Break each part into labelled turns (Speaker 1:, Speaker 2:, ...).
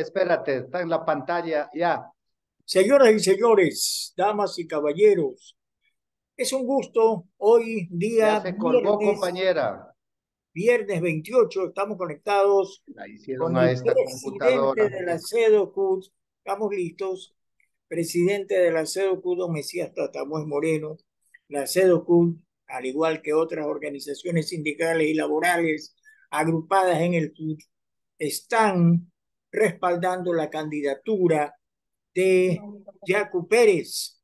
Speaker 1: espérate, está en la pantalla ya.
Speaker 2: Señoras y señores, damas y caballeros, es un gusto hoy día.
Speaker 1: Ya se colgó, viernes, compañera.
Speaker 2: Viernes 28, estamos conectados
Speaker 1: con el
Speaker 2: presidente de la CEDOCUD. Estamos listos. Presidente de la CEDOCUD, don Mesías Tatamuez Moreno. La CEDOCUD, al igual que otras organizaciones sindicales y laborales agrupadas en el CUD, están respaldando la candidatura de Jaco Pérez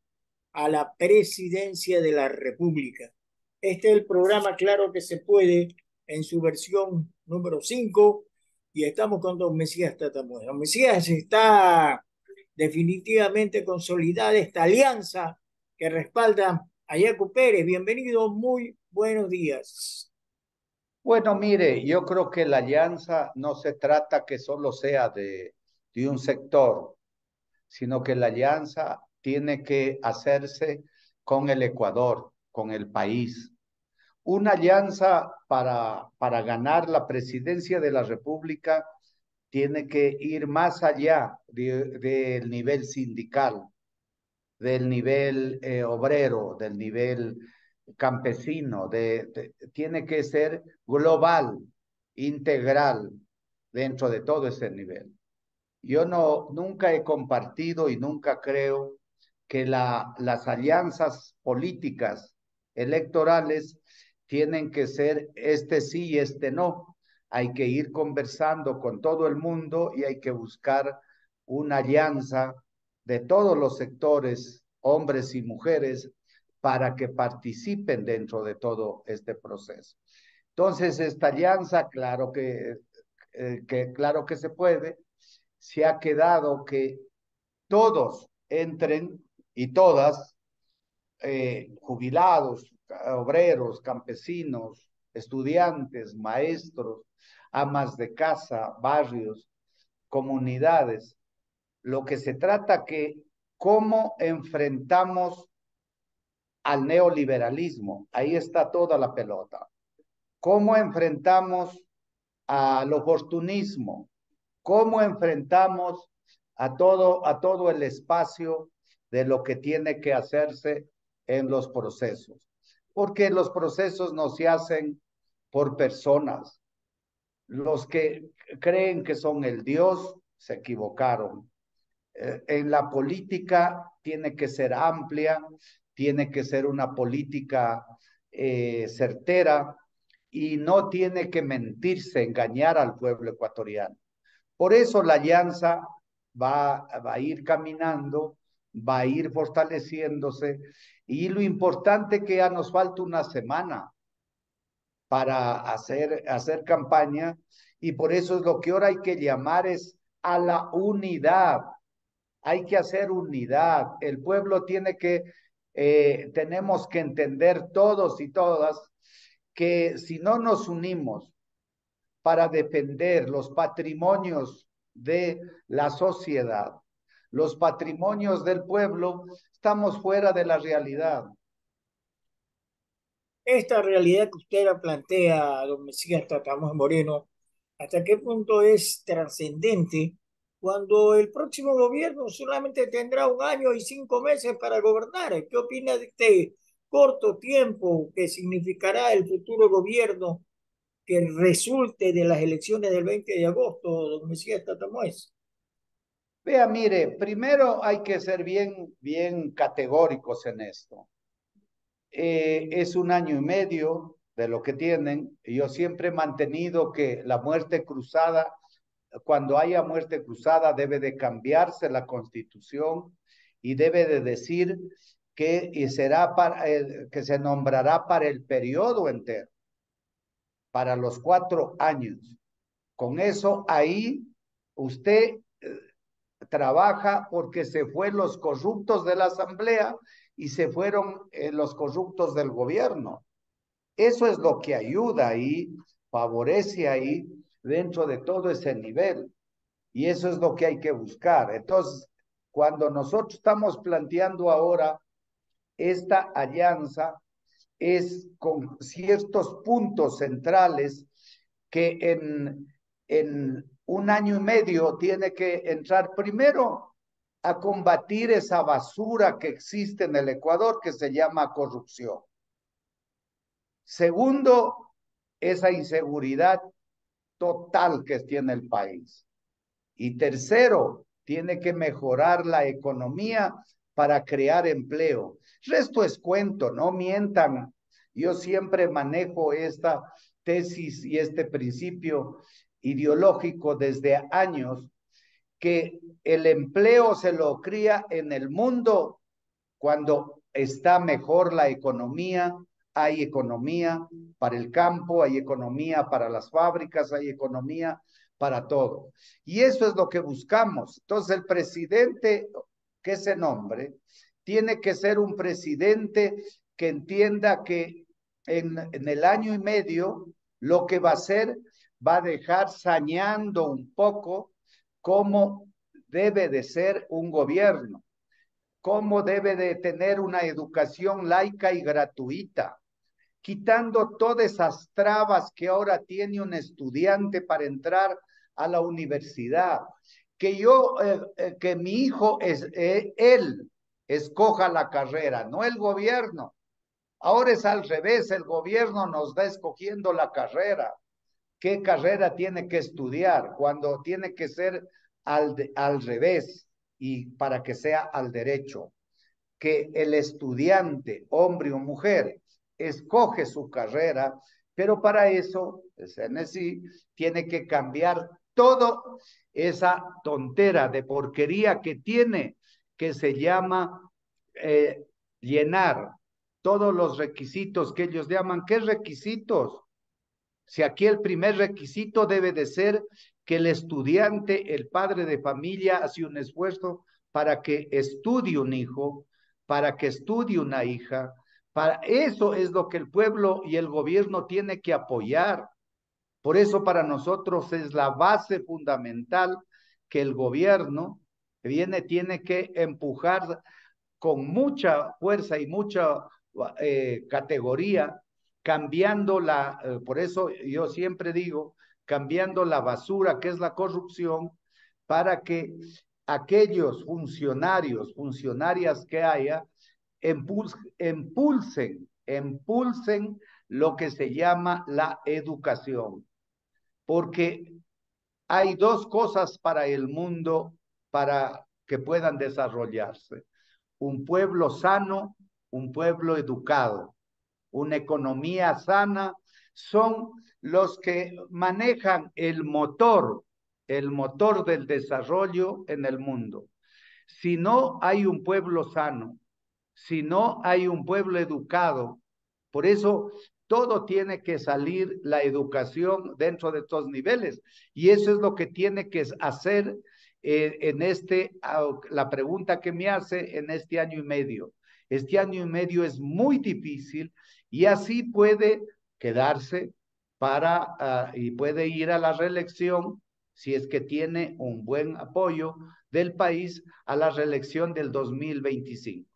Speaker 2: a la presidencia de la República. Este es el programa Claro que se puede en su versión número 5 y estamos con don Mesías Tatamuez. Don Mesías está definitivamente consolidada esta alianza que respalda a Jaco Pérez. Bienvenido, muy buenos días.
Speaker 1: Bueno, mire, yo creo que la alianza no se trata que solo sea de, un sector, sino que la alianza tiene que hacerse con el Ecuador, con el país. Una alianza para, para ganar la presidencia de la República tiene que ir más allá del nivel sindical, del nivel eh, obrero, del nivel campesino, tiene que ser global, integral dentro de todo ese nivel. Yo no, nunca he compartido y nunca creo que la, las alianzas políticas electorales tienen que ser este sí y este no. Hay que ir conversando con todo el mundo y hay que buscar una alianza de todos los sectores, hombres y mujeres, para que participen dentro de todo este proceso. Entonces, esta alianza, claro que, eh, claro que se puede, se ha quedado que todos entren y todas, eh, jubilados, obreros, campesinos, estudiantes, maestros, amas de casa, barrios, comunidades. Lo que se trata que cómo enfrentamos al neoliberalismo. Ahí está toda la pelota. ¿Cómo enfrentamos al oportunismo? ¿Cómo enfrentamos a todo, a todo el espacio de lo que tiene que hacerse en los procesos? Porque los procesos no se hacen por personas. Los que creen que son el Dios se equivocaron. Eh, en la política tiene que ser amplia, tiene que ser una política eh, certera y no tiene que mentirse, engañar al pueblo ecuatoriano. Por eso la alianza va, va a ir caminando, va a ir fortaleciéndose y lo importante que ya nos falta una semana para hacer, hacer campaña y por eso es lo que ahora hay que llamar es a la unidad. Hay que hacer unidad. El pueblo tiene que eh, tenemos que entender todos y todas que si no nos unimos para defender los patrimonios de la sociedad, los patrimonios del pueblo, estamos fuera de la realidad.
Speaker 2: Esta realidad que usted plantea, don Mesías Moreno, ¿hasta qué punto es trascendente cuando el próximo gobierno solamente tendrá un año y cinco meses para gobernar. ¿Qué opina de este corto tiempo que significará el futuro gobierno que resulte de las elecciones del 20 de agosto, don Mesías Tatamuez?
Speaker 1: Vea, mire, primero hay que ser bien, bien categóricos en esto. Eh, es un año y medio de lo que tienen. Yo siempre he mantenido que la muerte cruzada cuando haya muerte cruzada debe de cambiarse la constitución y debe de decir que y será para que se nombrará para el periodo entero, para los cuatro años. Con eso ahí usted eh, trabaja porque se fue los corruptos de la asamblea y se fueron eh, los corruptos del gobierno. Eso es lo que ayuda ahí, favorece ahí dentro de todo ese nivel. Y eso es lo que hay que buscar. Entonces, cuando nosotros estamos planteando ahora esta alianza, es con ciertos puntos centrales que en, en un año y medio tiene que entrar primero a combatir esa basura que existe en el Ecuador que se llama corrupción. Segundo, esa inseguridad total que tiene el país. Y tercero, tiene que mejorar la economía para crear empleo. Resto es cuento, no mientan. Yo siempre manejo esta tesis y este principio ideológico desde años que el empleo se lo cría en el mundo cuando está mejor la economía, hay economía para el campo, hay economía para las fábricas, hay economía para todo. Y eso es lo que buscamos. Entonces el presidente que se nombre tiene que ser un presidente que entienda que en, el año y medio lo que va a hacer va a dejar sañando un poco cómo debe de ser un gobierno, cómo debe de tener una educación laica y gratuita, quitando todas esas trabas que ahora tiene un estudiante para entrar a la universidad, que yo, eh, eh, que mi hijo es, eh, él escoja la carrera, no el gobierno. Ahora es al revés, el gobierno nos va escogiendo la carrera qué carrera tiene que estudiar, cuando tiene que ser al, al revés y para que sea al derecho. Que el estudiante, hombre o mujer, escoge su carrera, pero para eso el CNSI tiene que cambiar todo esa tontera de porquería que tiene, que se llama eh, llenar todos los requisitos que ellos llaman. ¿Qué requisitos? Si aquí el primer requisito debe de ser que el estudiante, el padre de familia, hace un esfuerzo para que estudie un hijo, para que estudie una hija. Para eso es lo que el pueblo y el gobierno tiene que apoyar. Por eso para nosotros es la base fundamental que el gobierno viene, tiene que empujar con mucha fuerza y mucha eh, categoría cambiando la, eh, por eso yo siempre digo, cambiando la basura que es la corrupción para que aquellos funcionarios, funcionarias que haya, impulsen, impulsen lo que se llama la educación. Porque hay dos cosas para el mundo para que puedan desarrollarse. Un pueblo sano, un pueblo educado una economía sana, son los que manejan el motor, el motor del desarrollo en el mundo. Si no hay un pueblo sano, si no hay un pueblo educado, por eso todo tiene que salir la educación dentro de estos niveles. Y eso es lo que tiene que hacer eh, en este, la pregunta que me hace en este año y medio. Este año y medio es muy difícil y así puede quedarse para ah, y puede ir a la reelección si es que tiene un buen apoyo del país a la reelección del 2025.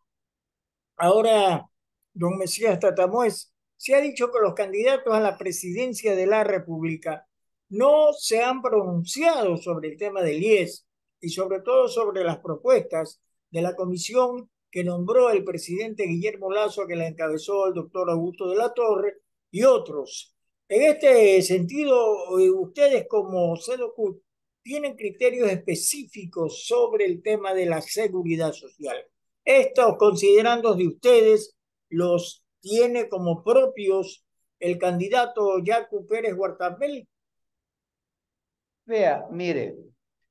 Speaker 2: Ahora, don Mesías Tatamuez, se ha dicho que los candidatos a la presidencia de la República no se han pronunciado sobre el tema del IES y sobre todo sobre las propuestas de la comisión que nombró el presidente Guillermo Lazo, que la encabezó el doctor Augusto de la Torre y otros. En este sentido, eh, ustedes como CEDOCUT tienen criterios específicos sobre el tema de la seguridad social. Estos, considerando de ustedes, los tiene como propios el candidato Jaco Pérez Huartabel.
Speaker 1: Vea, mire,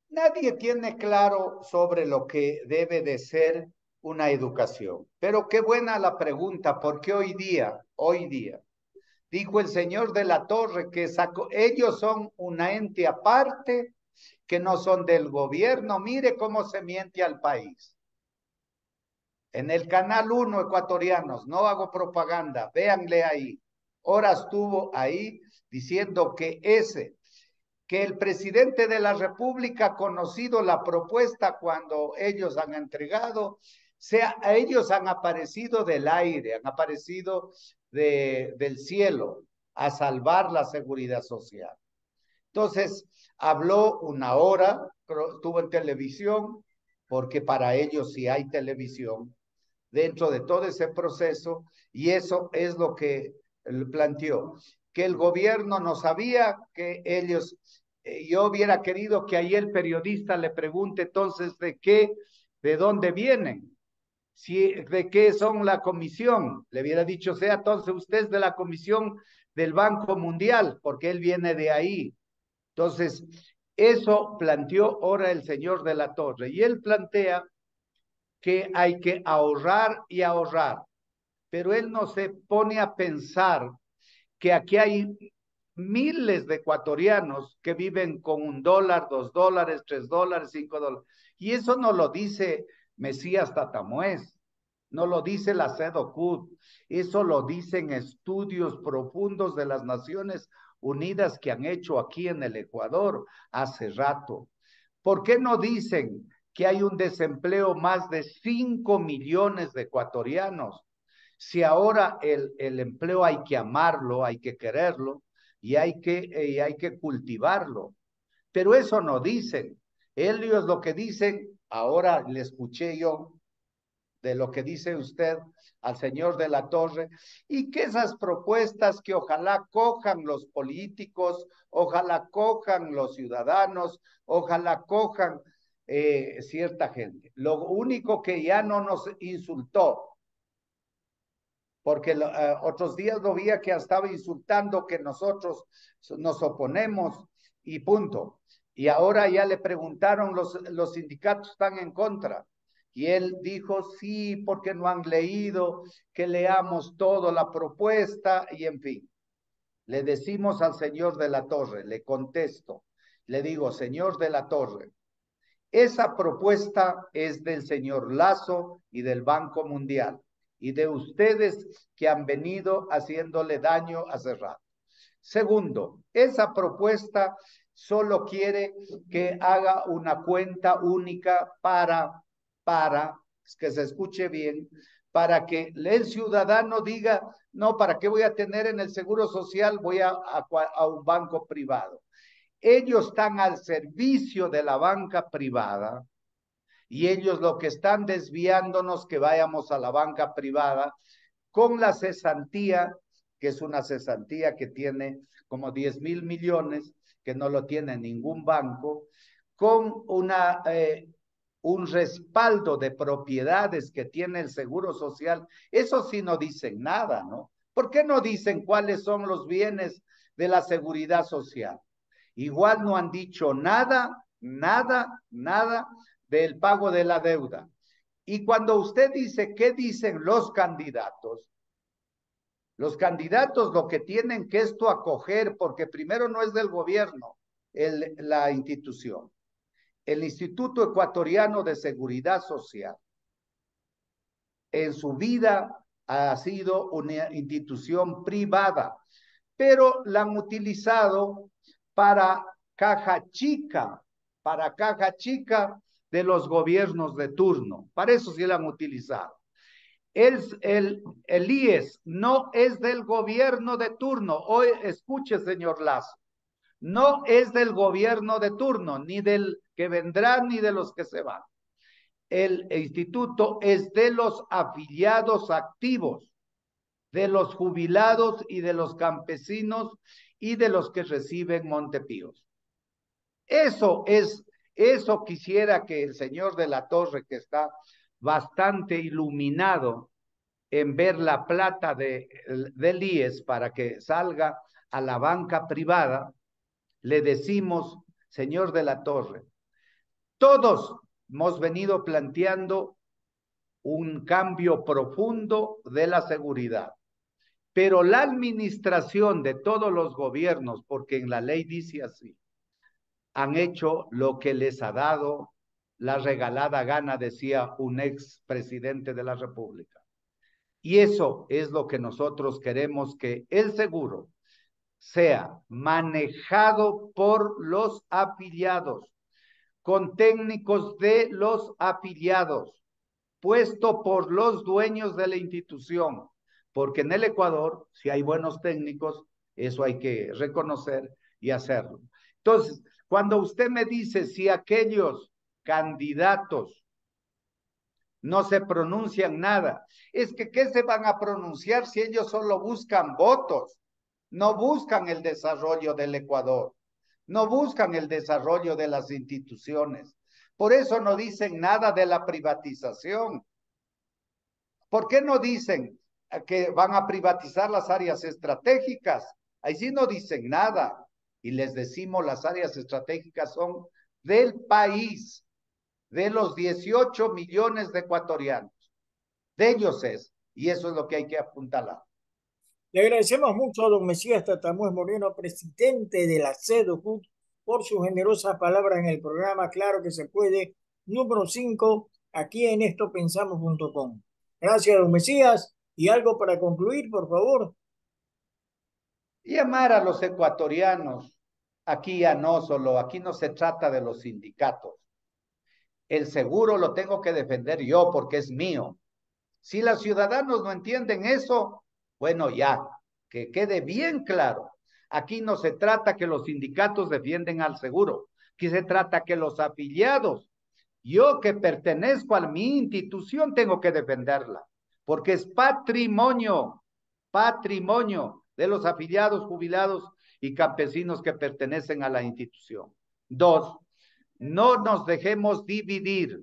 Speaker 1: nadie tiene claro sobre lo que debe de ser una educación. Pero qué buena la pregunta, porque hoy día, hoy día, dijo el señor de la torre que sacó, ellos son una ente aparte, que no son del gobierno. Mire cómo se miente al país. En el canal 1 ecuatorianos, no hago propaganda, véanle ahí. Ahora estuvo ahí diciendo que ese, que el presidente de la República ha conocido la propuesta cuando ellos han entregado sea, ellos han aparecido del aire, han aparecido de, del cielo a salvar la seguridad social. Entonces, habló una hora, estuvo en televisión, porque para ellos sí hay televisión dentro de todo ese proceso, y eso es lo que planteó, que el gobierno no sabía que ellos, eh, yo hubiera querido que ahí el periodista le pregunte entonces de qué, de dónde vienen, si, de qué son la comisión. Le hubiera dicho, sea entonces usted es de la comisión del Banco Mundial, porque él viene de ahí. Entonces, eso planteó ahora el señor de la Torre y él plantea que hay que ahorrar y ahorrar, pero él no se pone a pensar que aquí hay miles de ecuatorianos que viven con un dólar, dos dólares, tres dólares, cinco dólares. Y eso no lo dice Mesías Tatamuez, no lo dice la CEDOCUD, eso lo dicen estudios profundos de las Naciones Unidas que han hecho aquí en el Ecuador hace rato. ¿Por qué no dicen que hay un desempleo más de 5 millones de ecuatorianos? Si ahora el, el empleo hay que amarlo, hay que quererlo y hay que, y hay que cultivarlo. Pero eso no dicen. Ellos lo que dicen, ahora le escuché yo de lo que dice usted al señor de la Torre y que esas propuestas que ojalá cojan los políticos, ojalá cojan los ciudadanos, ojalá cojan eh, cierta gente. Lo único que ya no nos insultó, porque eh, otros días lo veía que estaba insultando que nosotros nos oponemos y punto. Y ahora ya le preguntaron, los, los sindicatos están en contra. Y él dijo, sí, porque no han leído, que leamos todo la propuesta y en fin. Le decimos al señor de la torre, le contesto, le digo, señor de la torre, esa propuesta es del señor Lazo y del Banco Mundial y de ustedes que han venido haciéndole daño a Cerrado. Segundo, esa propuesta solo quiere que haga una cuenta única para para que se escuche bien, para que el ciudadano diga, no, ¿para qué voy a tener en el seguro social? Voy a, a, un banco privado. Ellos están al servicio de la banca privada y ellos lo que están desviándonos que vayamos a la banca privada con la cesantía, que es una cesantía que tiene como 10 mil millones, que no lo tiene ningún banco, con una eh, un respaldo de propiedades que tiene el Seguro Social, eso sí no dicen nada, ¿no? ¿Por qué no dicen cuáles son los bienes de la seguridad social? Igual no han dicho nada, nada, nada del pago de la deuda. Y cuando usted dice, ¿qué dicen los candidatos? Los candidatos lo que tienen que esto acoger, porque primero no es del gobierno la institución el Instituto Ecuatoriano de Seguridad Social en su vida ha sido una institución privada, pero la han utilizado para caja chica, para caja chica de los gobiernos de turno. Para eso sí la han utilizado. El, el, el IES no es del gobierno de turno. Hoy escuche, señor Lazo, no es del gobierno de turno, ni del que vendrán ni de los que se van. El instituto es de los afiliados activos, de los jubilados y de los campesinos y de los que reciben Montepíos. Eso es, eso quisiera que el señor de la Torre, que está bastante iluminado en ver la plata de, del IES para que salga a la banca privada, le decimos, señor de la Torre, todos hemos venido planteando un cambio profundo de la seguridad. Pero la administración de todos los gobiernos, porque en la ley dice así, han hecho lo que les ha dado la regalada gana, decía un ex presidente de la República. Y eso es lo que nosotros queremos que el seguro sea manejado por los afiliados con técnicos de los afiliados, puesto por los dueños de la institución, porque en el Ecuador, si hay buenos técnicos, eso hay que reconocer y hacerlo. Entonces, cuando usted me dice si aquellos candidatos no se pronuncian nada, es que ¿qué se van a pronunciar si ellos solo buscan votos? No buscan el desarrollo del Ecuador, no buscan el desarrollo de las instituciones. Por eso no dicen nada de la privatización. ¿Por qué no dicen que van a privatizar las áreas estratégicas? Ahí sí no dicen nada. Y les decimos las áreas estratégicas son del país, de los 18 millones de ecuatorianos. De ellos es. Y eso es lo que hay que apuntalar.
Speaker 2: Le agradecemos mucho a don Mesías Tatamúez Moreno, presidente de la CEDOCUT, por su generosa palabra en el programa Claro que se puede, número 5, aquí en estopensamos.com. Gracias, don Mesías. Y algo para concluir, por favor.
Speaker 1: Llamar a los ecuatorianos, aquí ya no solo, aquí no se trata de los sindicatos. El seguro lo tengo que defender yo porque es mío. Si los ciudadanos no entienden eso, bueno, ya, que quede bien claro. Aquí no se trata que los sindicatos defienden al seguro. Aquí se trata que los afiliados, yo que pertenezco a mi institución, tengo que defenderla porque es patrimonio, patrimonio de los afiliados, jubilados y campesinos que pertenecen a la institución. Dos, no nos dejemos dividir,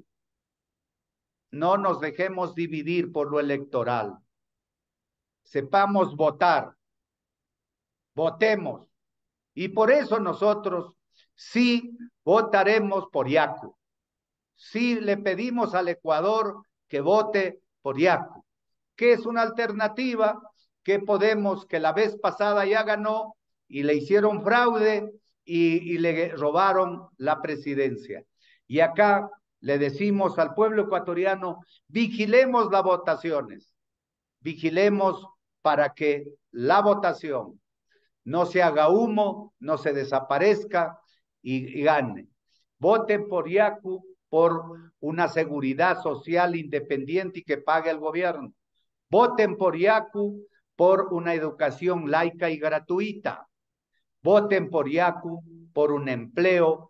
Speaker 1: no nos dejemos dividir por lo electoral. Sepamos votar, votemos. Y por eso nosotros sí votaremos por Yacu. Sí le pedimos al Ecuador que vote por Yacu que es una alternativa que Podemos, que la vez pasada ya ganó y le hicieron fraude y, le robaron la presidencia. Y acá le decimos al pueblo ecuatoriano, vigilemos las votaciones, vigilemos para que la votación no se haga humo, no se desaparezca y, y gane. Voten por Yacu por una seguridad social independiente y que pague el gobierno. Voten por Yacu por una educación laica y gratuita. Voten por Yacu por un empleo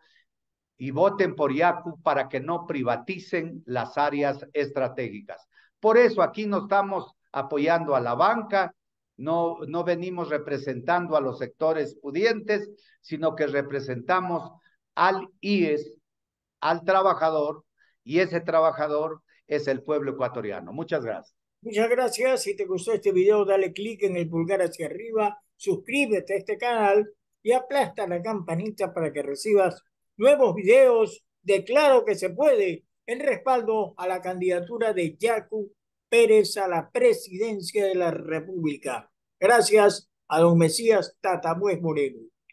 Speaker 1: y voten por Yacu para que no privaticen las áreas estratégicas. Por eso aquí no estamos apoyando a la banca, no, no venimos representando a los sectores pudientes, sino que representamos al IES, al trabajador, y ese trabajador es el pueblo ecuatoriano. Muchas gracias.
Speaker 2: Muchas gracias. Si te gustó este video, dale clic en el pulgar hacia arriba, suscríbete a este canal y aplasta la campanita para que recibas nuevos videos de Claro que se puede en respaldo a la candidatura de Yacu Pérez a la presidencia de la República. Gracias a don Mesías Tatamuez Moreno.